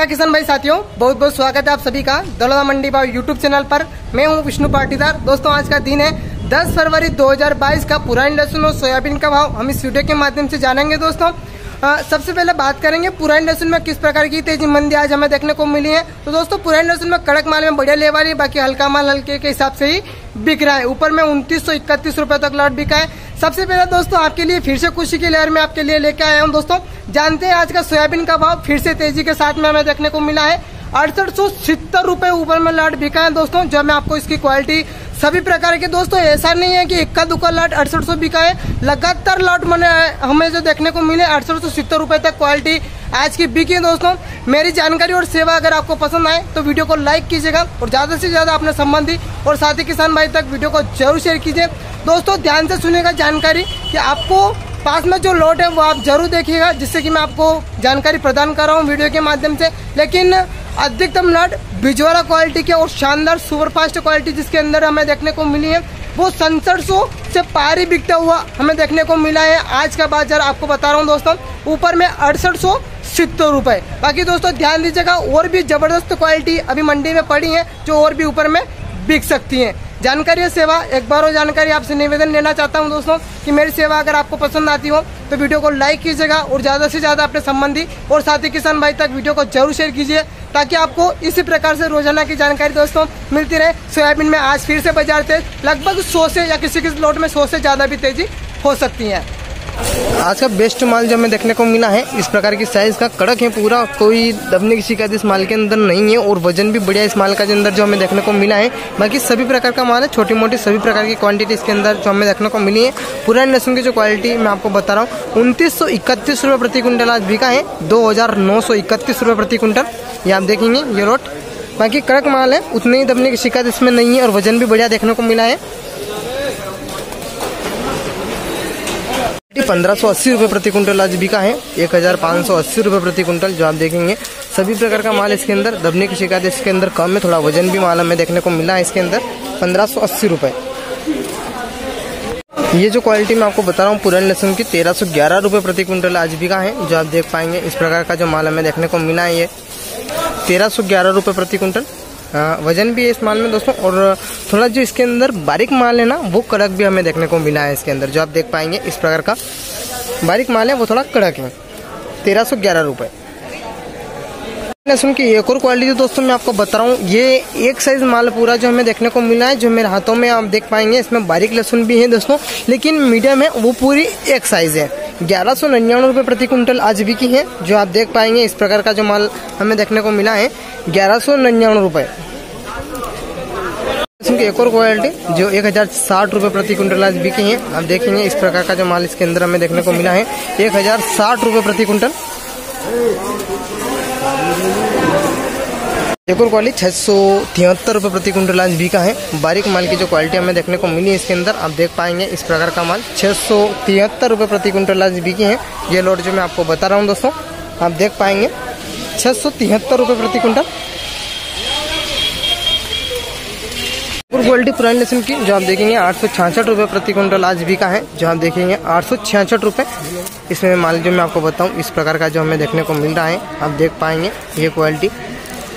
नमस्कार किसान भाई साथियों, बहुत बहुत स्वागत है आप सभी का दौलता मंडी भाव यूट्यूब चैनल पर। मैं हूँ विष्णु पाटीदार। दोस्तों, आज का दिन है 10 फरवरी 2022 का पुरानी लहसुन और सोयाबीन का भाव। हम इस वीडियो के माध्यम से जानेंगे दोस्तों। आ, सबसे पहले बात करेंगे पुरानी लहसुन में किस प्रकार की तेज़ी मंदी आज हमें देखने को मिली है। तो दोस्तों पुरानी लहसुन में कड़क माल में बढ़िया लेवा रही बाकी हल्का माल हल्के के हिसाब से ही बिक रहा है। ऊपर में उनतीस सौ इकतीस रुपए तक लॉट बिका है। सबसे पहले दोस्तों आपके लिए फिर से खुशी की लहर में आपके लिए लेके आया हूँ। दोस्तों जानते हैं आज का सोयाबीन का भाव फिर से तेज़ी के साथ में हमें देखने को मिला है। अड़सठ सौ सितर रूपए ऊपर में लाट बिका है। दोस्तों जब मैं आपको इसकी क्वालिटी सभी प्रकार के दोस्तों, ऐसा नहीं है कि इक्का दुक्का लाट अड़सठ सौ बिका है। लगातार लाट मैंने हमें जो देखने को मिले, अड़सठ सौ सितर रूपए तक क्वालिटी आज की बिकी है दोस्तों। मेरी जानकारी और सेवा अगर आपको पसंद आए तो वीडियो को लाइक कीजिएगा और ज़्यादा से ज़्यादा अपने संबंधी और साथी किसान भाई तक वीडियो को ज़रूर शेयर कीजिए। दोस्तों, ध्यान से सुनेगा जानकारी कि आपको पास में जो लॉट है, वो आप ज़रूर देखिएगा, जिससे कि मैं आपको जानकारी प्रदान कर रहा हूँ वीडियो के माध्यम से। लेकिन अधिकतम लॉट बिजवारा क्वालिटी के और शानदार सुपरफास्ट क्वालिटी जिसके अंदर हमें देखने को मिली है, वो सनसठ सौ से पारी बिकता हुआ हमें देखने को मिला है। आज का बाज़ार आपको बता रहा हूँ दोस्तों, ऊपर में अड़सठ सौ सितर रुपये बाकी दोस्तों, ध्यान दीजिएगा, और भी ज़बरदस्त क्वालिटी अभी मंडी में पड़ी है, जो और भी ऊपर में बिक सकती है। जानकारी सेवा, एक बार और जानकारी आपसे निवेदन लेना चाहता हूँ दोस्तों, कि मेरी सेवा अगर आपको पसंद आती हो तो वीडियो को लाइक कीजिएगा और ज़्यादा से ज़्यादा अपने संबंधी और साथी किसान भाई तक वीडियो को ज़रूर शेयर कीजिए। ताकि आपको इसी प्रकार से रोज़ाना की जानकारी दोस्तों मिलती रहे। सोयाबीन में आज फिर से बाज़ार तेज, लगभग सौ से या किसी किसी लोट में सौ से ज़्यादा भी तेज़ी हो सकती है। आज का बेस्ट माल जो हमें देखने को मिला है, इस प्रकार की साइज़ का कड़क है पूरा, कोई दबने की शिकायत इस माल के अंदर नहीं है और वज़न भी बढ़िया इस माल का जो अंदर जो हमें देखने को मिला है। बाकी सभी प्रकार का माल है छोटी मोटी सभी प्रकार की क्वांटिटी इसके अंदर जो हमें देखने को मिली है। पुराने लहसुन की जो क्वालिटी मैं आपको बता रहा हूँ, उनतीस सौ इकतीस रुपये प्रति क्विंटल आज बिका है, दो हज़ार नौ सौ इकतीस रुपये प्रति क्विंटल। ये आप देखेंगे, ये रोट बाकी कड़क माल है, उतने ही दबने की शिकायत इसमें नहीं है और वज़न भी बढ़िया देखने को मिला है। पंद्रह सौ अस्सी रुपये प्रति कुंटल आज बिका है, एक हज़ार पाँच सौ अस्सी रुपये प्रति कुंटल जो आप देखेंगे। सभी प्रकार का माल इसके अंदर, दबने की शिकायत इसके अंदर कम है, थोड़ा वज़न भी माल हमें देखने को मिला है इसके अंदर, पंद्रह सौ अस्सी रुपये। ये जो क्वालिटी मैं आपको बता रहा हूँ, पुराने लहसुन की तेरह सौ ग्यारह रुपये प्रति कुंटल आज बिका है, जो आप देख पाएँगे, इस प्रकार का जो माल हमें देखने को मिला है ये। तेरह सौ ग्यारह रुपये प्रति कुंटल वज़न भी है इस माल में दोस्तों, और थोड़ा जो इसके अंदर बारीक माल है ना, वो कड़क भी हमें देखने को मिला है इसके अंदर, जो आप देख पाएँगे इस प्रकार का बारीक माल है, वो थोड़ा कड़क है। तेरह सौ ग्यारह रुपये लहसुन की एक और क्वालिटी दोस्तों मैं आपको बता रहा हूँ, ये एक साइज़ माल पूरा जो हमें देखने को मिला है, जो मेरे हाथों में आप देख पाएँगे, इसमें बारीक लहसुन भी है दोस्तों, लेकिन मीडियम है, वो पूरी एक साइज़ है। ग्यारह सौ निन्यानवे रुपये प्रति कुंटल आज भी की है, जो आप देख पाएँगे, इस प्रकार का जो माल हमें देखने को मिला है, ग्यारह सौ निन्यानवे रुपये की एक और क्वालिटी जो एक हज़ार साठ रुपये प्रति क्विंटल आज बिकी है, आप देखेंगे, इस प्रकार का जो माल इसके अंदर हमें देखने को मिला है, एक हज़ार साठ रुपये प्रति क्विंटल। और क्वालिटी छह सौ तिहत्तर रुपये प्रति क्विंटल आज बिका है। बारीक माल की जो क्वालिटी हमें देखने को मिली है इसके अंदर, आप देख पाएँगे इस प्रकार का माल छह सौ तिहत्तर रुपये प्रति क्विंटल आज बिकी है। ये लोड जो मैं आपको बता रहा हूँ दोस्तों, आप देख पाएँगे छह सौ तिहत्तर रुपये प्रति क्विंटल। क्वालिटी पुरानी लेसन की, जो आप देखेंगे आठ सौ छियासठ रुपये प्रति क्विंटल आज बिका है, जो आप देखेंगे आठ सौ छियासठ रुपये इसमें माल जो मैं आपको बताऊँ, इस प्रकार का जो हमें देखने को मिल रहा है, आप देख पाएँगे ये क्वालिटी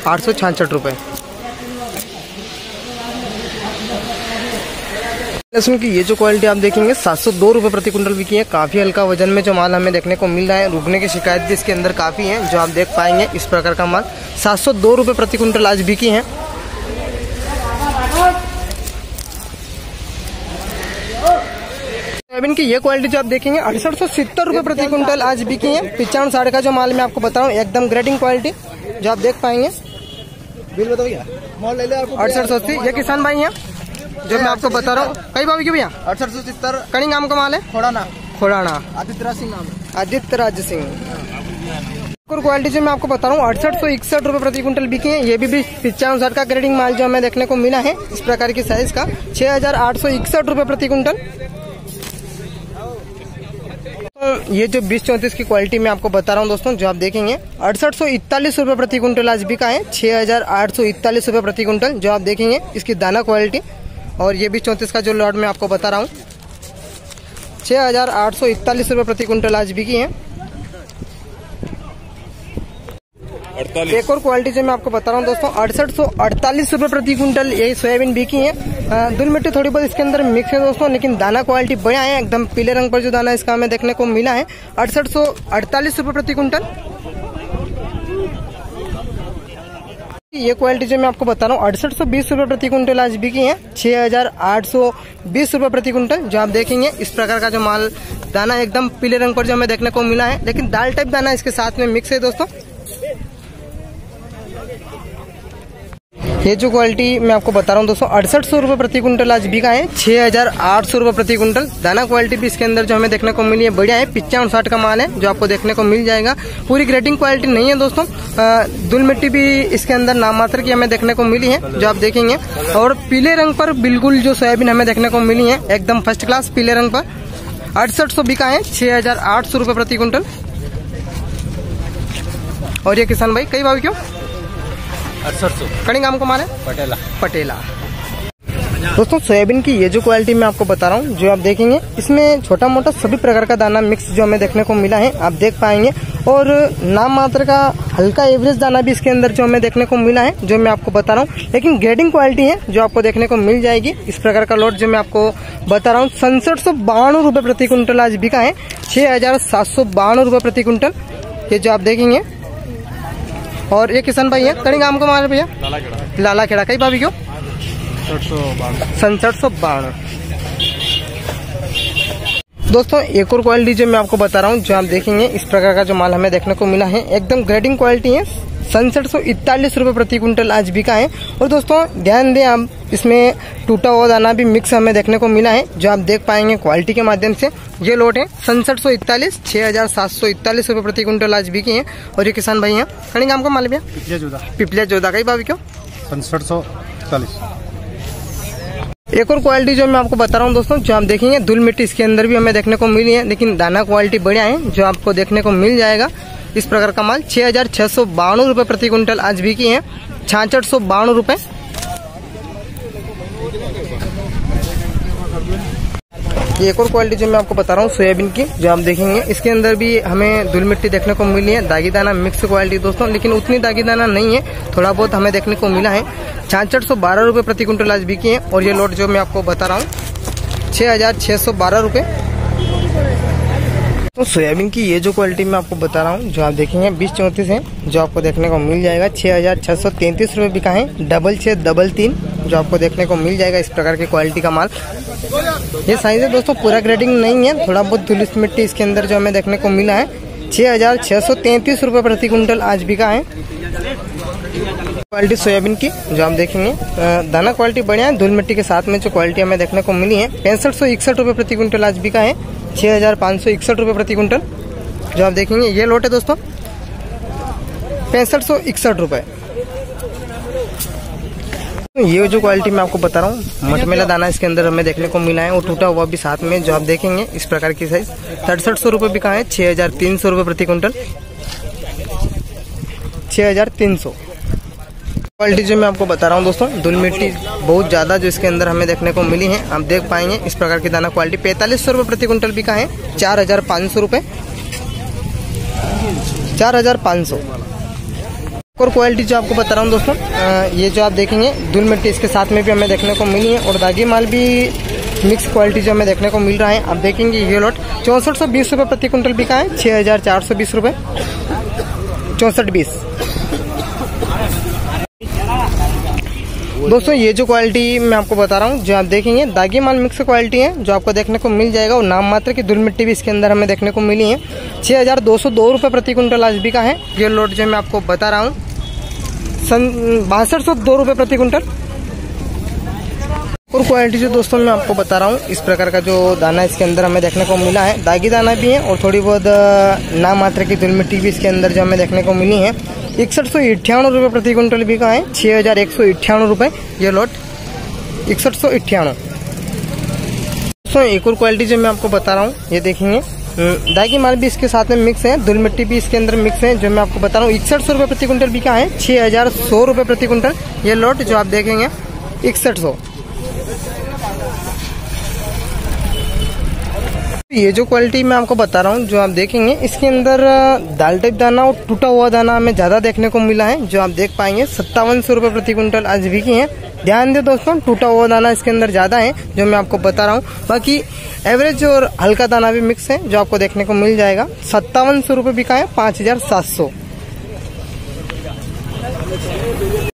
आठ सौ छियासठ रुपये लहसुन की ये जो क्वालिटी आप देखेंगे, सात सौ दो रुपये प्रति क्विंटल बिकी है। काफ़ी हल्का वज़न में जो माल हमें देखने को मिल रहा है, रुकने की शिकायत भी इसके अंदर काफ़ी है, जो आप देख पाएँगे इस प्रकार का माल। सात सौ दो रुपये प्रति क्विंटल आज बिकी है। सोयाबीन की ये क्वालिटी जो आप देखेंगे, अड़सठ सौ सितर रुपये प्रति क्विंटल आज बिकी है। पिचान साढ़े का जो माल मैं आपको बताऊँ एकदम ग्रेडिंग क्वालिटी जो आप देख पाएँगे। बिल बताओ भैया। अड़सठ सौ अस्सी। ये किसान भाई हैं? जो मैं आपको बता रहा हूँ। कई भाभी क्यों भैया? अड़सठ सौ सत्तर। कड़ी नाम का माल है? खोड़ाना। खोड़ाना। आदित्य राज सिंह नाम आदित्य राज सिंह। क्वालिटी जो मैं आपको बता रहा हूँ अड़सठ सौ इकसठ रुपए प्रति क्विंटल बिकी है। ये भी भी पिचावन साठ का ग्रेडिंग माल जो हमें देखने को मिला है इस प्रकार की साइज़ का। छह हज़ार आठ सौ इकसठ रुपए प्रति क्विंटल। ये जो बीस चौंतीस की क्वालिटी मैं आपको बता रहा हूँ दोस्तों, जो आप देखेंगे, अड़सठ सौ इकतालीस रूपए प्रति क्विंटल आज बिका है, छह हज़ार आठ सौ इकतालीस रुपए प्रति क्विंटल, जो आप देखेंगे, इसकी दाना क्वालिटी और ये बीस चौंतीस का जो लॉट मैं आपको बता रहा हूँ, छह हज़ार आठ सौ इकतालीस रूपए प्रति क्विंटल आज बिकी है। अड़तालीस एक और क्वालिटी जो मैं आपको बता रहा हूँ दोस्तों, अड़सठ सौ अड़तालीस रूपए प्रति क्विंटल यही सोयाबीन बिकी है। धुल मिट्टी थोड़ी बहुत इसके अंदर मिक्स है दोस्तों, लेकिन दाना क्वालिटी बढ़िया है, एकदम पीले रंग पर जो दाना इसका हमें देखने को मिला है। अड़सठ सौ अड़तालीस रूपए प्रति क्विंटल। ये क्वालिटी जो मैं आपको बता रहा हूँ, अड़सठ सौ बीस रूपए प्रति क्विंटल आज बिकी है, छह हज़ार आठ सौ बीस रूपए प्रति क्विंटल, जो आप देखेंगे इस प्रकार का जो माल दाना एकदम पीले रंग पर जो हमें देखने को मिला है। लेकिन दाल टाइप दाना इसके साथ में मिक्स है दोस्तों। ये जो क्वालिटी मैं आपको बता रहा हूँ, दोस्तों, अड़सठ सौ रुपए प्रति क्विंटल आज बिका है, छह हज़ार आठ सौ रुपए प्रति क्विंटल। दाना क्वालिटी भी इसके अंदर जो हमें देखने को मिली है, बढ़िया है पिचावन साठ का माल है, जो आपको देखने को मिल जाएगा। पूरी ग्रेडिंग क्वालिटी नहीं है, दोस्तों। धुल मिट्टी भी इसके अंदर नाम मात्र की हमें देखने को मिली है, जो आप देखेंगे। और पीले रंग पर बिल्कुल जो सोयाबीन हमें देखने को मिली है, एकदम फ़र्स्ट क्लास पीले रंग पर। अड़सठ सौ बिका है, छह हज़ार आठ सौ रुपए प्रति क्विंटल। और ये किसान भाई, कई भाव क्यों? अड़सठ सौ। कड़ी गाँव को है पटेला। पटेला। दोस्तों सोयाबीन की ये जो क्वालिटी मैं आपको बता रहा हूँ जो आप देखेंगे इसमें छोटा मोटा सभी प्रकार का दाना मिक्स जो हमें देखने को मिला है आप देख पाएँगे। और नाम मात्र का हल्का एवरेज दाना भी इसके अंदर जो हमें देखने को मिला है जो मैं आपको बता रहा हूँ। लेकिन ग्रेडिंग क्वालिटी है जो आपको देखने को मिल जाएगी। इस प्रकार का लोट जो मैं आपको बता रहा हूँ सनसठ सौ बानवे रूपए प्रति क्विंटल आज बिका है। छह हज़ार सात सौ बानवे रूपए प्रति क्विंटल। ये जो आप देखेंगे और ये किसान भाई है, कड़ी गाँव को मारे भैया? लाला खेड़ा, कई भाभी क्यों? बारह सनसठ सौ बावन। दोस्तों, एक और क्वालिटी जो मैं आपको बता रहा हूँ, जो आप देखेंगे, इस प्रकार का जो माल हमें देखने को मिला है, एकदम ग्रेडिंग क्वालिटी है। सनसठ सौ इकतालीस रूपए प्रति क्विंटल आज बिका है। और दोस्तों ध्यान दें आप इसमें टूटा हुआ दाना भी मिक्स हमें देखने को मिला है जो आप देख पाएँगे क्वालिटी के माध्यम से। ये लोट है सनसठ सौ इकतालीस छह हज़ार सात सौ इकतालीस रूपए प्रति क्विंटल आज बिकी है। और ये किसान भाई हैं। खड़ी गाँव को माल भैया? पिछले चौदह पिपलिया चौदह का ही भाभी क्यों? सनसठ सौ इकतालीस। एक और क्वालिटी जो मैं आपको बता रहा हूँ दोस्तों जो आप देखेंगे धुल मिट्टी इसके अंदर भी हमें देखने को मिली है लेकिन दाना क्वालिटी बढ़िया है जो आपको देखने को मिल जाएगा। इस प्रकार का माल छह हज़ार छह सौ बानवे रूपए प्रति क्विंटल आज बिकी है। छाछठ सौ बानवे रूपए। ये एक और क्वालिटी जो मैं आपको बता रहा हूँ, सोयाबीन की, जो आप देखेंगे। इसके अंदर भी हमें धुल मिट्टी देखने को मिली है, दागी दाना मिक्स क्वालिटी दोस्तों, लेकिन उतनी दागी दाना नहीं है, थोड़ा बहुत हमें देखने को मिला है। छाछठ सौ बारह रूपए प्रति क्विंटल आज बिकी है। और ये लोट जो मैं आपको बता रहा हूँ, छह हज़ार छह सौ बारह रूपए। तो सोयाबीन की ये जो क्वालिटी मैं आपको बता रहा हूँ, जो आप देखेंगे, बीस चौंतीस है, जो आपको देखने को मिल जाएगा। छह हज़ार छह सौ तैंतीस रूपए बिका है, डबल छह, डबल तीन, जो आपको देखने को मिल जाएगा इस प्रकार की क्वालिटी का माल। ये साइज़ है दोस्तों, पूरा ग्रेडिंग नहीं है, थोड़ा बहुत धुलिस मिट्टी इसके अंदर जो हमें देखने को मिला है। छह हज़ार छह सौ तैंतीस रूपए प्रति क्विंटल आज बिका है। क्वालिटी सोयाबीन की, जो आप देखेंगे दाना क्वालिटी बढ़िया है, धूल मिट्टी के साथ में जो क्वालिटी हमें देखने को मिली है, पैंसठ सौ इकसठ रूपए प्रति क्विंटल आज बिका है। छह हज़ार पाँच सौ इकसठ रूपए प्रति क्विंटल। जो आप देखेंगे, ये लोट है दोस्तों। पैंसठ सौ इकसठ रूपए ये जो क्वालिटी मैं आपको बता रहा हूँ, मटमेला दाना इसके अंदर हमें देखने को मिला है और टूटा हुआ भी साथ में, जो आप देखेंगे, इस प्रकार की साइज़ सड़सठ सौ रुपये बिका है, छह हज़ार तीन सौ रुपये प्रति क्विंटल। छह हज़ार तीन सौ। क्वालिटी जो मैं आपको बता रहा हूँ दोस्तों धुल मिट्टी बहुत ज़्यादा जो इसके अंदर हमें देखने को मिली है। आप देख पाएँगे, इस प्रकार की दाना क्वालिटी पैंतालीस सौ रुपये प्रति क्विंटल बिका है, चार हज़ार पाँच सौ रुपये चार हज़ार पाँच सौ। और क्वालिटी जो आपको बता रहा हूँ दोस्तों ये जो आप देखेंगे धुल मिट्टी इसके साथ में भी हमें देखने को मिली है और दागी माल भी मिक्स क्वालिटी जो हमें देखने को मिल रहा है। आप देखेंगे ये लोट चौंसठ सौ बीस प्रति क्विंटल बिका है छः हज़ार चार सौ बीस चौंसठ बीस। दोस्तों, ये जो क्वालिटी मैं आपको बता रहा हूँ, जो आप देखेंगे, दागी माल मिक्स क्वालिटी है, जो आपको देखने को मिल जाएगा और नाम मात्र की धुल मिट्टी भी इसके अंदर हमें देखने को मिली है। छः हज़ार दो सौ दो रुपये प्रति क्विंटल आज भी का है। ये लोट जो मैं आपको बता रहा हूँ, सन बासठ सौ दो रुपये प्रति क्विंटल। और क्वालिटी जो दोस्तों मैं आपको बता रहा हूँ, इस प्रकार का जो दाना इसके अंदर हमें देखने को मिला है। दागी दाना भी है और थोड़ी बहुत नाम मात्र की धुल मिट्टी भी इसके अंदर जो हमें देखने को मिली है। इकसठ सौ इक्यानवे रुपये प्रति क्विंटल भी बिका है छः हज़ार एक सौ इक्यानवे रुपये ये लोट इकसठ सौ इक्यानवे। दोस्तों, एक और क्वालिटी जो मैं आपको बता रहा हूँ, ये देखेंगे। दागी माल भी इसके साथ में मिक्स है, धुल मिट्टी भी इसके अंदर मिक्स है, जो मैं आपको बता रहा हूँ, इकसठ सौ रुपये प्रति क्विंटल भी बिका है छः हज़ार सौ रुपये प्रति क्विंटल ये लॉट जो आप देखेंगे, इकसठ सौ। ये जो क्वालिटी मैं आपको बता रहा हूँ, जो आप देखेंगे, इसके अंदर दाल टाइप दाना और टूटा हुआ दाना हमें ज़्यादा देखने को मिला है, जो आप देख पाएँगे सत्तावन सौ रुपये प्रति क्विंटल आज बिकी है। ध्यान दे दोस्तों, टूटा हुआ दाना इसके अंदर ज़्यादा है, जो मैं आपको बता रहा हूँ। बाकी एवरेज और हल्का दाना भी मिक्स है, जो आपको देखने को मिल जाएगा। सत्तावन सौ रुपये बिका है, पाँच हज़ार सात सौ।